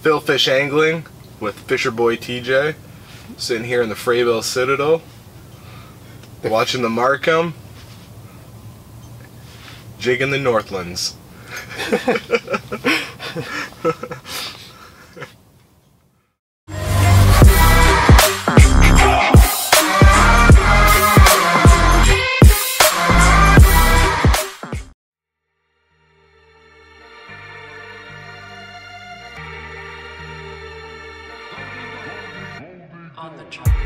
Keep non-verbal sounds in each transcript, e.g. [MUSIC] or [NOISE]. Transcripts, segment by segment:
Phil Fish Angling with Fisher Boy TJ. Sitting here in the Frabill Citadel. Watching the MarCum. Jigging the Northlands. [LAUGHS] [LAUGHS] on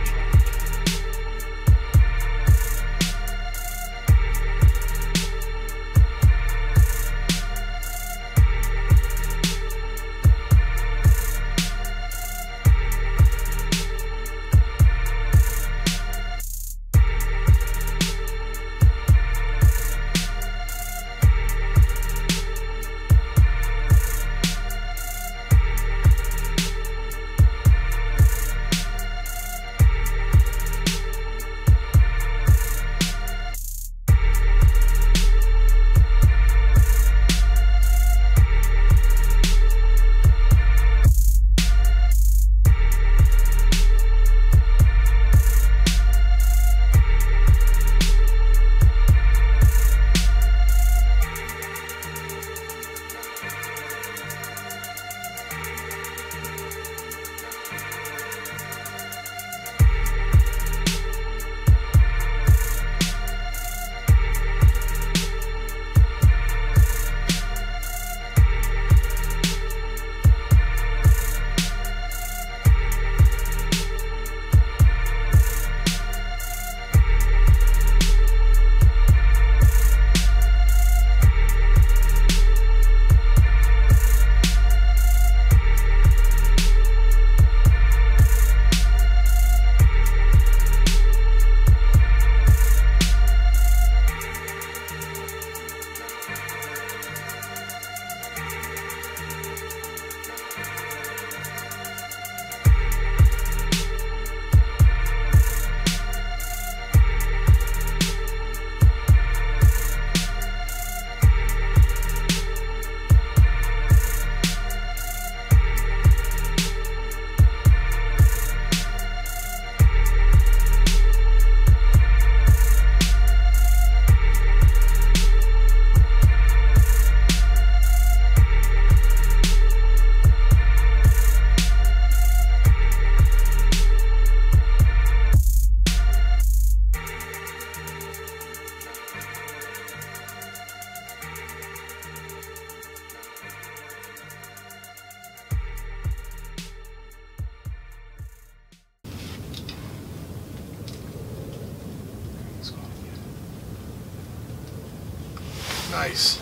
Nice.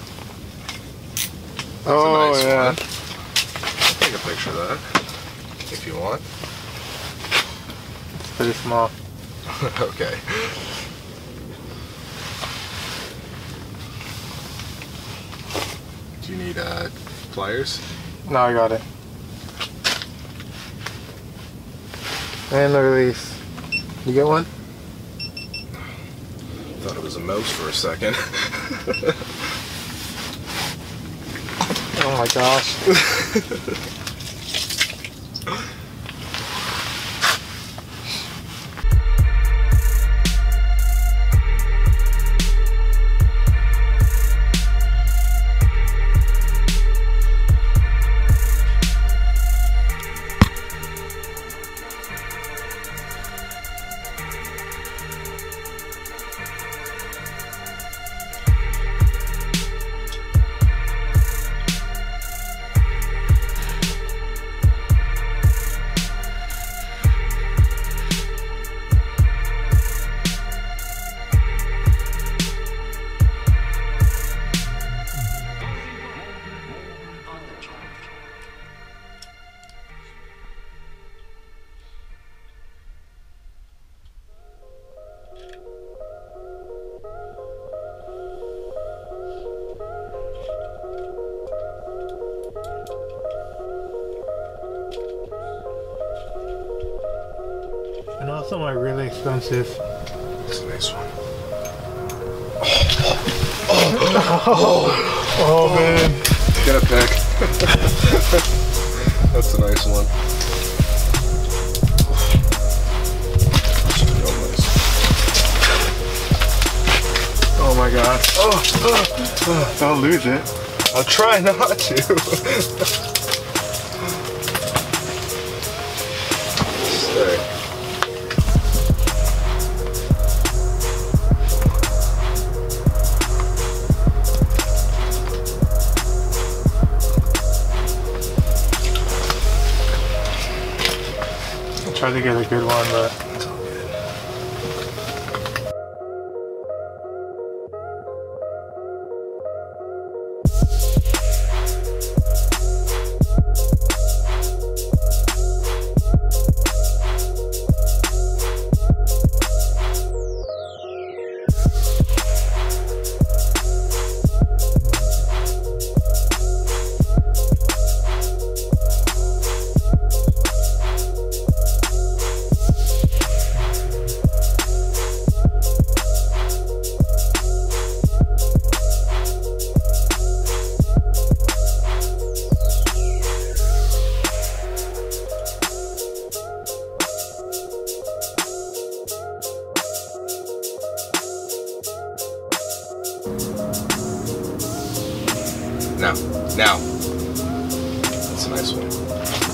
Oh nice yeah. one. Take a picture of that if you want. It's pretty small. [LAUGHS] okay. Do you need uh, pliers? No, I got it. And look at these. You get one? I thought it was a mouse for a second. Oh my gosh. [LAUGHS] also my really expensive. It's a nice one. Oh, oh man. Get a pick. [LAUGHS] That's a nice one. Oh my god. Oh, oh, oh, don't lose it. I'll try not to. [LAUGHS] tried to get a good one, but Now, now. That's a nice one.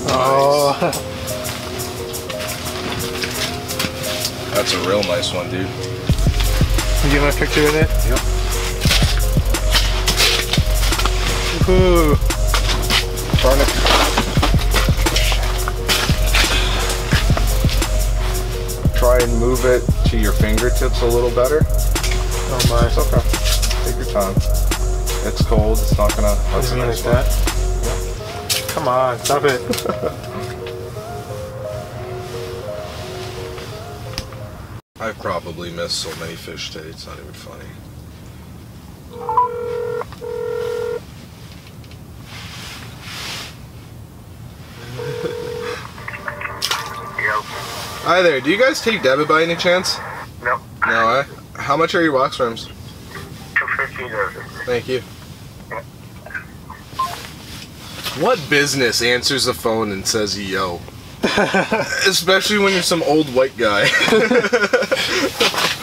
oh, That's a real nice one, dude. you get my picture with it? Yep. Ooh. Darn it. Try and move it to your fingertips a little better. Oh my. It's okay. Take your time. It's cold. It's not gonna. What That's do a you mean nice like one. that? Come on, stop it. [LAUGHS] I've probably missed so many fish today. It's not even funny. [LAUGHS] Yep. Hi there. Do you guys take debit by any chance? Nope. No, eh? How much are your wax worms? Two fifty dozen. Thank you. What business answers the phone and says yo? [LAUGHS] Especially when you're some old white guy. [LAUGHS]